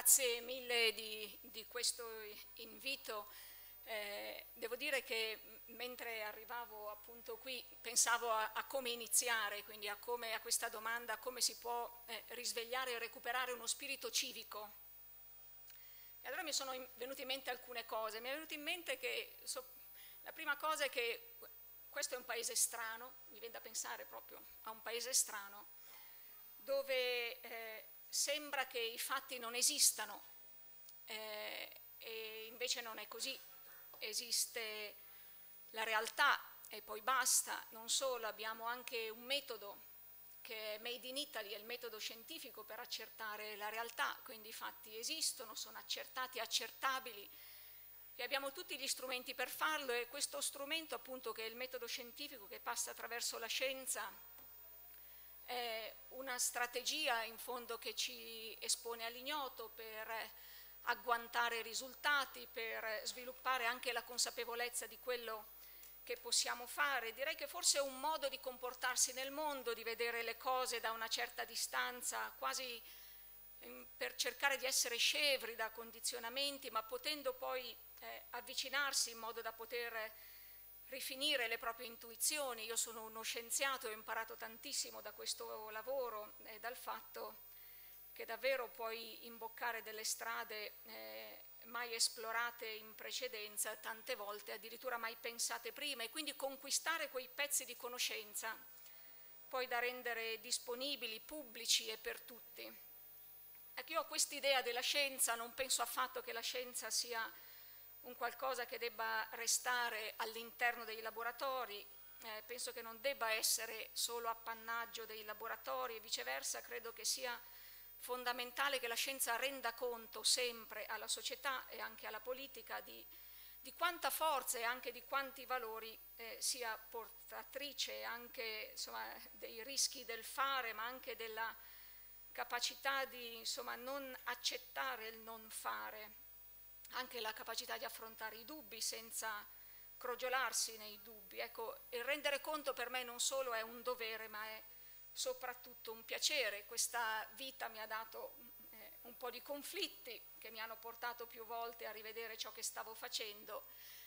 grazie mille di, di questo invito. Eh, devo dire che mentre arrivavo appunto qui pensavo a, a come iniziare, quindi a, come, a, questa domanda come si può eh, risvegliare e recuperare uno spirito civico. E allora mi sono venute in mente alcune cose. Mi è venuto in mente che so, la prima cosa è che questo è un paese strano, mi viene da pensare proprio a un paese strano, dove eh, sembra che i fatti non esistano eh, e invece non è così, esiste la realtà e poi basta, non solo, abbiamo anche un metodo che è Made in Italy, è il metodo scientifico per accertare la realtà, quindi i fatti esistono, sono accertati, accertabili e abbiamo tutti gli strumenti per farlo e questo strumento appunto che è il metodo scientifico che passa attraverso la scienza è una strategia in fondo che ci espone all'ignoto per agguantare risultati, per sviluppare anche la consapevolezza di quello che possiamo fare. Direi che forse è un modo di comportarsi nel mondo, di vedere le cose da una certa distanza, quasi mm, per cercare di essere scevri da condizionamenti, ma potendo poi eh, avvicinarsi in modo da poter rifinire le proprie intuizioni. Io sono uno scienziato e ho imparato tantissimo da questo lavoro e dal fatto che davvero puoi imboccare delle strade eh, mai esplorate in precedenza, tante volte addirittura mai pensate prima e quindi conquistare quei pezzi di conoscenza poi da rendere disponibili, pubblici e per tutti. Ecco, io ho quest'idea della scienza, non penso affatto che la scienza sia un qualcosa che debba restare all'interno dei laboratori, eh, penso che non debba essere solo appannaggio dei laboratori e viceversa, credo che sia fondamentale che la scienza renda conto sempre alla società e anche alla politica di, di quanta forza e anche di quanti valori eh, sia portatrice anche insomma, dei rischi del fare, ma anche della capacità di insomma, non accettare il non fare anche la capacità di affrontare i dubbi senza crogiolarsi nei dubbi. Ecco, il rendere conto per me non solo è un dovere, ma è soprattutto un piacere. Questa vita mi ha dato eh, un po' di conflitti che mi hanno portato più volte a rivedere ciò che stavo facendo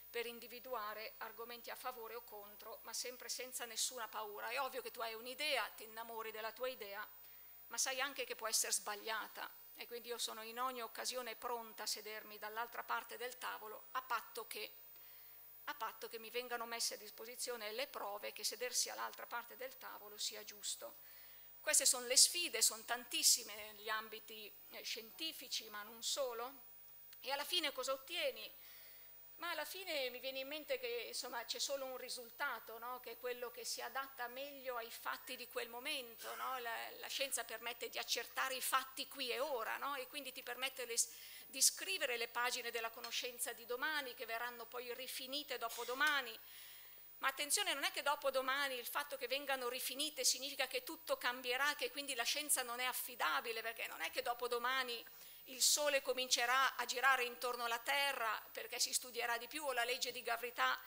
per individuare argomenti a favore o contro, ma sempre senza nessuna paura. È ovvio che tu hai un'idea, ti innamori della tua idea, ma sai anche che può essere sbagliata e quindi io sono in ogni occasione pronta a sedermi dall'altra parte del tavolo a patto che, a patto che mi vengano messe a disposizione le prove che sedersi all'altra parte del tavolo sia giusto. Queste sono le sfide, sono tantissime negli ambiti eh, scientifici, ma non solo. E alla fine cosa ottieni? Ma alla fine mi viene in mente che insomma, c'è solo un risultato, no? che è quello che si adatta meglio ai fatti di quel momento. No? La, la, scienza permette di accertare i fatti qui e ora no? e quindi ti permette le, di scrivere le pagine della conoscenza di domani che verranno poi rifinite dopo domani. Ma attenzione, non è che dopo domani il fatto che vengano rifinite significa che tutto cambierà, che quindi la scienza non è affidabile, perché non è che dopo domani il Sole comincerà a girare intorno alla Terra perché si studierà di più o la legge di gravità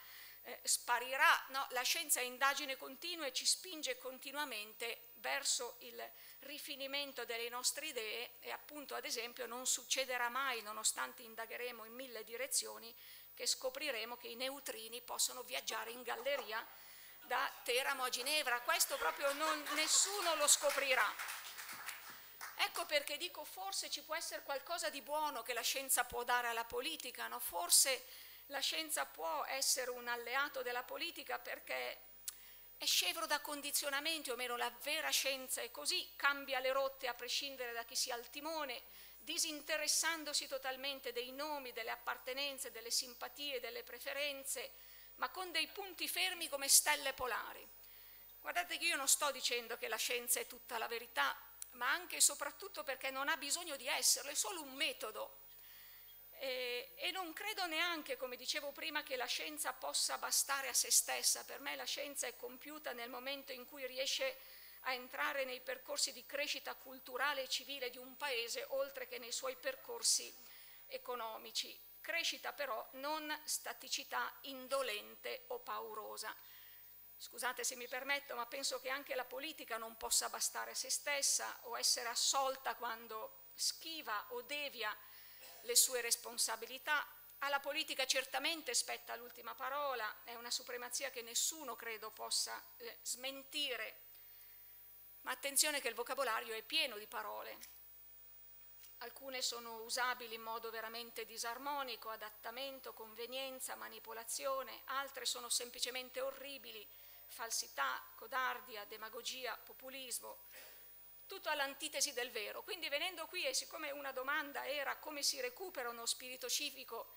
eh, sparirà. No, la scienza è indagine continua e ci spinge continuamente verso il rifinimento delle nostre idee e appunto ad esempio non succederà mai, nonostante indagheremo in mille direzioni, che scopriremo che i neutrini possono viaggiare in galleria da Teramo a Ginevra. Questo proprio non, nessuno lo scoprirà. Ecco perché dico forse ci può essere qualcosa di buono che la scienza può dare alla politica, no? forse la scienza può essere un alleato della politica perché è scevro da condizionamenti, o meno la vera scienza è così, cambia le rotte a prescindere da chi sia al timone, disinteressandosi totalmente dei nomi, delle appartenenze, delle simpatie, delle preferenze, ma con dei punti fermi come stelle polari. Guardate che io non sto dicendo che la scienza è tutta la verità, ma anche e soprattutto perché non ha bisogno di esserlo, è solo un metodo. E, e, non credo neanche, come dicevo prima, che la scienza possa bastare a se stessa. Per me la scienza è compiuta nel momento in cui riesce a entrare nei percorsi di crescita culturale e civile di un paese, oltre che nei suoi percorsi economici. Crescita però non staticità indolente o paurosa. Scusate se mi permetto, ma penso che anche la politica non possa bastare a se stessa o essere assolta quando schiva o devia le sue responsabilità. Alla politica certamente spetta l'ultima parola, è una supremazia che nessuno credo possa eh, smentire, ma attenzione che il vocabolario è pieno di parole. Alcune sono usabili in modo veramente disarmonico, adattamento, convenienza, manipolazione, altre sono semplicemente orribili, falsità, codardia, demagogia, populismo, tutto all'antitesi del vero. Quindi venendo qui e siccome una domanda era come si recupera uno spirito civico,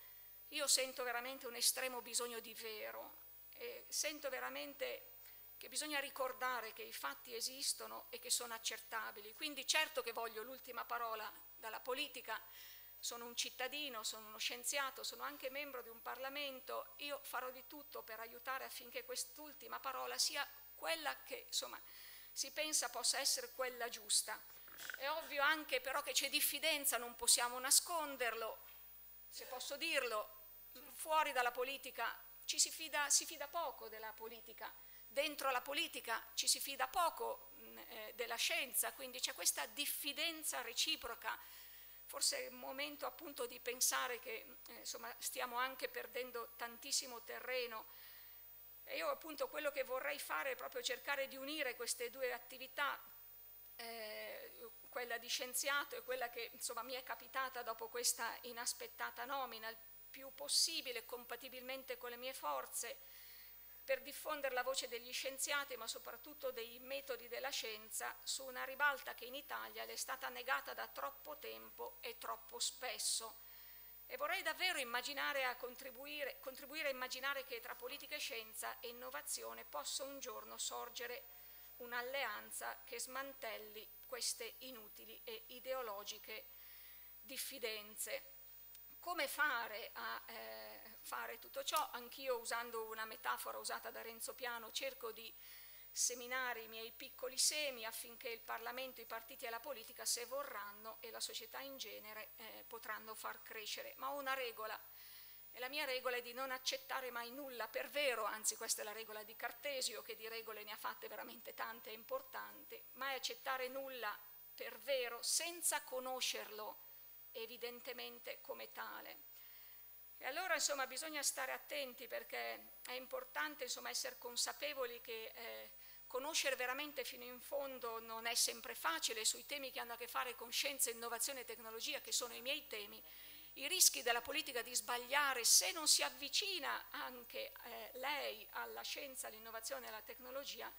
io sento veramente un estremo bisogno di vero e sento veramente che bisogna ricordare che i fatti esistono e che sono accertabili. Quindi certo che voglio l'ultima parola dalla politica, sono un cittadino, sono uno scienziato, sono anche membro di un Parlamento, io farò di tutto per aiutare affinché quest'ultima parola sia quella che insomma, si pensa possa essere quella giusta. È ovvio anche però che c'è diffidenza, non possiamo nasconderlo, se posso dirlo, fuori dalla politica ci si fida, si fida poco della politica, dentro la politica ci si fida poco eh, della scienza, quindi c'è questa diffidenza reciproca. Forse è il momento appunto di pensare che eh, insomma, stiamo anche perdendo tantissimo terreno. E io appunto quello che vorrei fare è proprio cercare di unire queste due attività, eh, quella di scienziato e quella che insomma, mi è capitata dopo questa inaspettata nomina, il più possibile, compatibilmente con le mie forze, per diffondere la voce degli scienziati, ma soprattutto dei metodi della scienza, su una ribalta che in Italia le è stata negata da troppo tempo e troppo spesso e vorrei davvero immaginare a contribuire, contribuire a immaginare che tra politica e scienza e innovazione possa un giorno sorgere un'alleanza che smantelli queste inutili e ideologiche diffidenze. Come fare a eh, fare tutto ciò? Anch'io usando una metafora usata da Renzo Piano cerco di seminare i miei piccoli semi affinché il Parlamento, i partiti e la politica, se vorranno, e la società in genere, eh, potranno far crescere. Ma ho una regola, e la mia regola è di non accettare mai nulla per vero, anzi questa è la regola di Cartesio, che di regole ne ha fatte veramente tante e importanti, mai accettare nulla per vero senza conoscerlo evidentemente come tale. E allora insomma bisogna stare attenti perché è importante insomma, essere consapevoli che eh, conoscere veramente fino in fondo non è sempre facile sui temi che hanno a che fare con scienza, innovazione e tecnologia, che sono i miei temi. I rischi della politica di sbagliare se non si avvicina anche eh, lei alla scienza, all'innovazione e alla tecnologia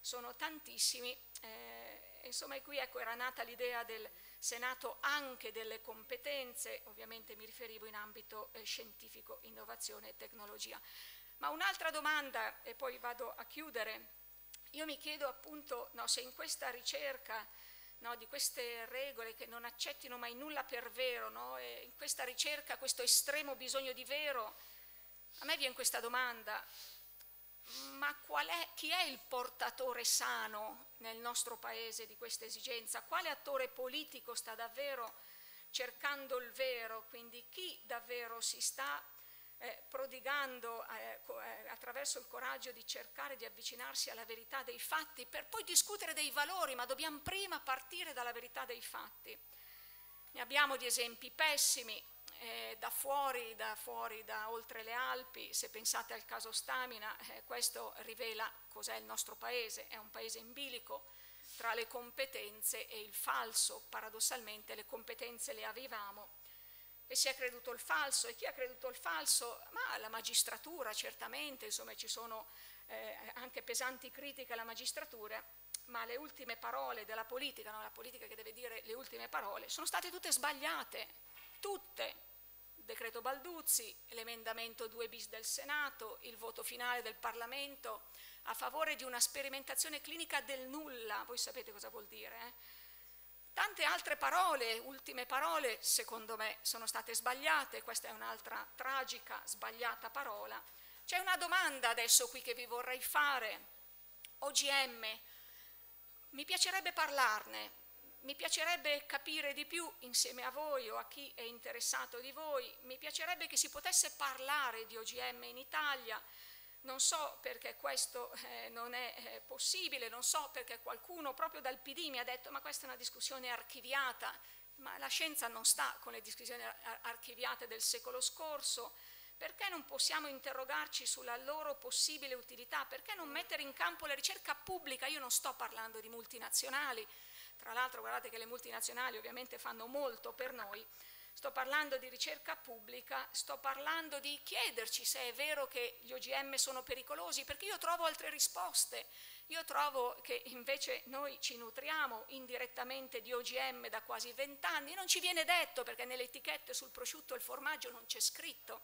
sono tantissimi. Eh, insomma, qui ecco, era nata l'idea del Senato anche delle competenze, ovviamente mi riferivo in ambito eh, scientifico, innovazione e tecnologia. Ma un'altra domanda, e poi vado a chiudere, io mi chiedo appunto no, se in questa ricerca no, di queste regole che non accettino mai nulla per vero, no, in questa ricerca, questo estremo bisogno di vero, a me viene questa domanda, ma è, chi è il portatore sano nel nostro Paese di questa esigenza? Quale attore politico sta davvero cercando il vero? Quindi chi davvero si sta eh, prodigando eh, eh, attraverso il coraggio di cercare di avvicinarsi alla verità dei fatti per poi discutere dei valori, ma dobbiamo prima partire dalla verità dei fatti. Ne abbiamo di esempi pessimi, eh, da fuori, da fuori, da oltre le Alpi, se pensate al caso Stamina, eh, questo rivela cos'è il nostro paese, è un paese in bilico tra le competenze e il falso, paradossalmente le competenze le avevamo. E si è creduto il falso. E chi ha creduto il falso? Ma la magistratura certamente, insomma ci sono eh, anche pesanti critiche alla magistratura, ma le ultime parole della politica, no? la politica che deve dire le ultime parole, sono state tutte sbagliate, tutte. Decreto Balduzzi, l'emendamento 2 bis del Senato, il voto finale del Parlamento a favore di una sperimentazione clinica del nulla, voi sapete cosa vuol dire, eh? Tante altre parole, ultime parole, secondo me sono state sbagliate, questa è un'altra tragica, sbagliata parola. C'è una domanda adesso qui che vi vorrei fare. OGM, mi piacerebbe parlarne, mi piacerebbe capire di più insieme a voi o a chi è interessato di voi, mi piacerebbe che si potesse parlare di OGM in Italia, non so perché questo eh, non è eh, possibile, non so perché qualcuno proprio dal PD mi ha detto ma questa è una discussione archiviata, ma la scienza non sta con le descrizioni archiviate del secolo scorso, perché non possiamo interrogarci sulla loro possibile utilità? Perché non mettere in campo la ricerca pubblica? Io non sto parlando di multinazionali, tra l'altro guardate che le multinazionali ovviamente fanno molto per noi, sto parlando di ricerca pubblica, sto parlando di chiederci se è vero che gli OGM sono pericolosi, perché io trovo altre risposte. Io trovo che invece noi ci nutriamo indirettamente di OGM da quasi vent'anni, non ci viene detto perché nelle etichette sul prosciutto e il formaggio non c'è scritto,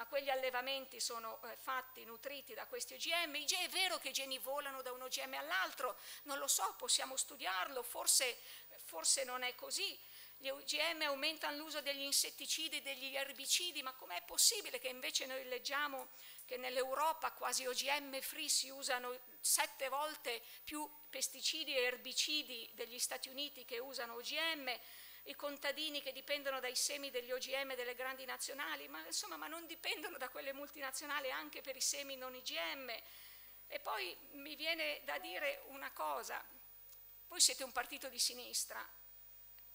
ma quegli allevamenti sono eh, fatti, nutriti da questi OGM. È vero che i geni volano da un OGM all'altro? Non lo so, possiamo studiarlo, forse, forse non è così. Gli OGM aumentano l'uso degli insetticidi, e degli erbicidi, ma com'è possibile che invece noi leggiamo che nell'Europa quasi OGM free si usano sette volte più pesticidi e erbicidi degli Stati Uniti che usano OGM? I contadini che dipendono dai semi degli OGM delle grandi nazionali, ma insomma ma non dipendono da quelle multinazionali anche per i semi non IGM. E poi mi viene da dire una cosa, voi siete un partito di sinistra,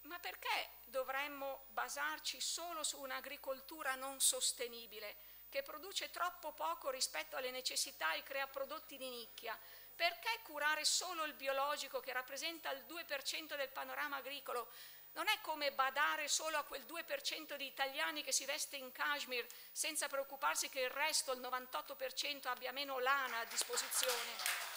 ma perché dovremmo basarci solo su un'agricoltura non sostenibile, che produce troppo poco rispetto alle necessità e crea prodotti di nicchia? Perché curare solo il biologico che rappresenta il 2% del panorama agricolo? Non è come badare solo a quel 2% di italiani che si veste in cashmere senza preoccuparsi che il resto, il 98%, abbia meno lana a disposizione.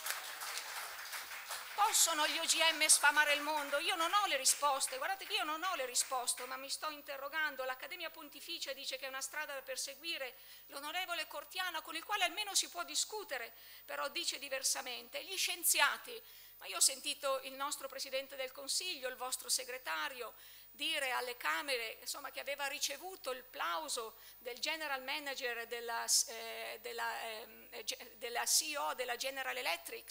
Possono gli OGM sfamare il mondo? Io non ho le risposte, guardate che io non ho le risposte, ma mi sto interrogando. L'Accademia Pontificia dice che è una strada da perseguire, l'onorevole Cortiana, con il quale almeno si può discutere, però dice diversamente. Gli scienziati, ma io ho sentito il nostro Presidente del Consiglio, il vostro segretario, dire alle Camere insomma, che aveva ricevuto il plauso del General Manager della, eh, della, eh, della CEO della General Electric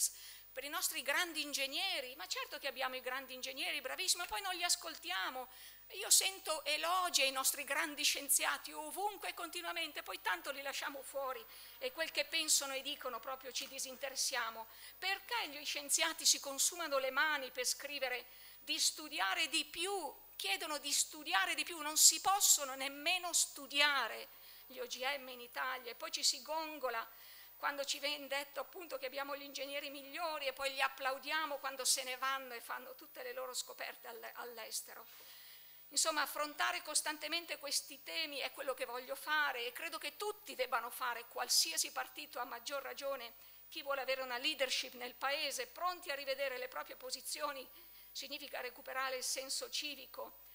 per i nostri grandi ingegneri, ma certo che abbiamo i grandi ingegneri bravissimi, ma poi non li ascoltiamo. Io sento elogi ai nostri grandi scienziati ovunque e continuamente, poi tanto li lasciamo fuori e quel che pensano e dicono proprio ci disinteressiamo. Perché gli scienziati si consumano le mani per scrivere di studiare di più, chiedono di studiare di più, non si possono nemmeno studiare gli OGM in Italia e poi ci si gongola quando ci viene detto appunto che abbiamo gli ingegneri migliori e poi li applaudiamo quando se ne vanno e fanno tutte le loro scoperte all'estero. Insomma, affrontare costantemente questi temi è quello che voglio fare e credo che tutti debbano fare, qualsiasi partito a maggior ragione, chi vuole avere una leadership nel Paese, pronti a rivedere le proprie posizioni, significa recuperare il senso civico.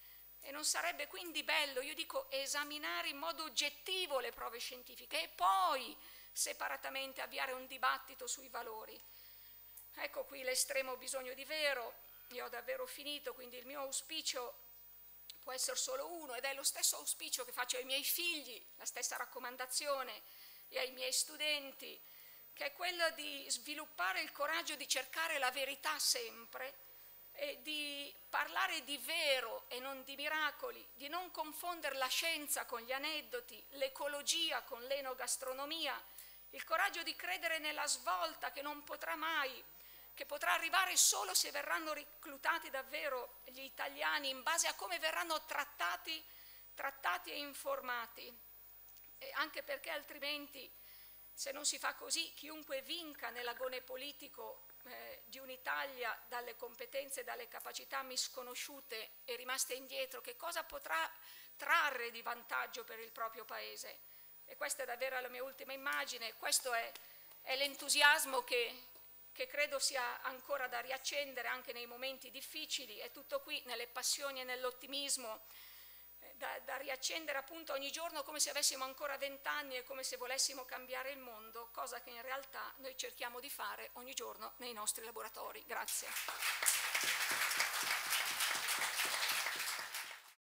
E non sarebbe quindi bello, io dico, esaminare in modo oggettivo le prove scientifiche e poi separatamente avviare un dibattito sui valori. Ecco qui l'estremo bisogno di vero, io ho davvero finito, quindi il mio auspicio può essere solo uno ed è lo stesso auspicio che faccio ai miei figli, la stessa raccomandazione e ai miei studenti, che è quello di sviluppare il coraggio di cercare la verità sempre e di parlare di vero e non di miracoli, di non confondere la scienza con gli aneddoti, l'ecologia con l'enogastronomia, il coraggio di credere nella svolta che non potrà mai, che potrà arrivare solo se verranno reclutati davvero gli italiani in base a come verranno trattati, trattati e informati. E anche perché altrimenti, se non si fa così, chiunque vinca nell'agone politico eh, di un'Italia dalle competenze e dalle capacità misconosciute e rimaste indietro, che cosa potrà trarre di vantaggio per il proprio Paese? E questa è davvero la mia ultima immagine, questo è, è l'entusiasmo che, che credo sia ancora da riaccendere anche nei momenti difficili, è tutto qui nelle passioni e nell'ottimismo, eh, da, da, riaccendere appunto ogni giorno come se avessimo ancora vent'anni e come se volessimo cambiare il mondo, cosa che in realtà noi cerchiamo di fare ogni giorno nei nostri laboratori. Grazie.